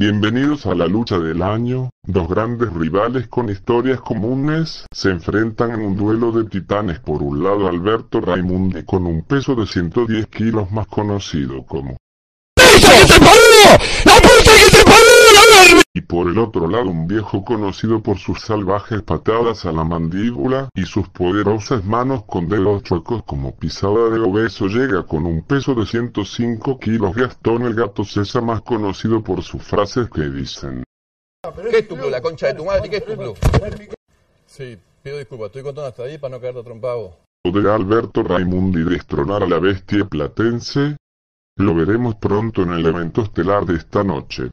Bienvenidos a la lucha del año, dos grandes rivales con historias comunes se enfrentan en un duelo de titanes. Por un lado Alberto Raimundi con un peso de 110 kilos más conocido como y por el otro lado un viejo conocido por sus salvajes patadas a la mandíbula y sus poderosas manos con dedos chuecos como pisada de obeso llega con un peso de 105 kilos Gastón el gato César más conocido por sus frases que dicen ¿Qué es tu club? La concha de tu madre, ¿qué es tu club? Sí, pido disculpas, estoy contando hasta ahí para no caerte trompado. ¿Podrá Alberto Raimundi destronar a la bestia platense? Lo veremos pronto en el evento estelar de esta noche.